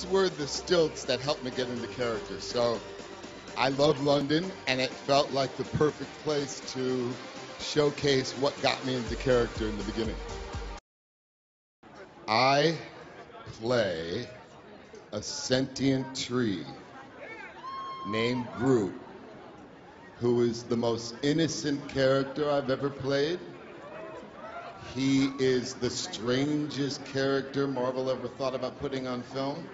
these were the stilts that helped me get into character. So I love London, and it felt like the perfect place to showcase what got me into character in the beginning. I play a sentient tree named Groot, who is the most innocent character I've ever played. He is the strangest character Marvel ever thought about putting on film.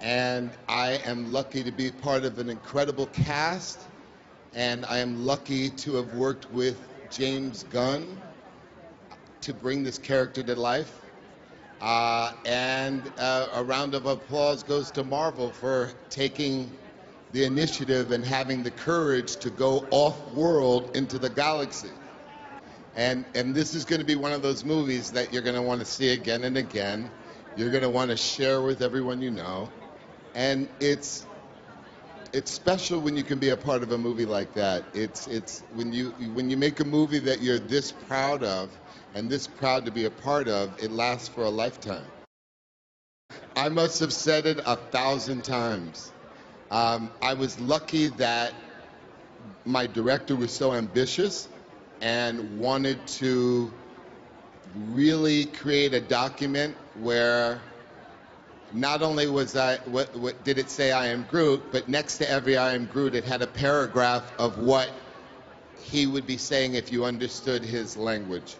And I am lucky to be part of an incredible cast. And I am lucky to have worked with James Gunn to bring this character to life. Uh, and uh, a round of applause goes to Marvel for taking the initiative and having the courage to go off world into the galaxy. And, and this is going to be one of those movies that you're going to want to see again and again. You're going to want to share with everyone you know. And it's, it's special when you can be a part of a movie like that. It's, it's when, you, when you make a movie that you're this proud of and this proud to be a part of, it lasts for a lifetime. I must have said it a thousand times. Um, I was lucky that my director was so ambitious and wanted to really create a document where not only was I, what, what, did it say I am Groot, but next to every I am Groot, it had a paragraph of what he would be saying if you understood his language.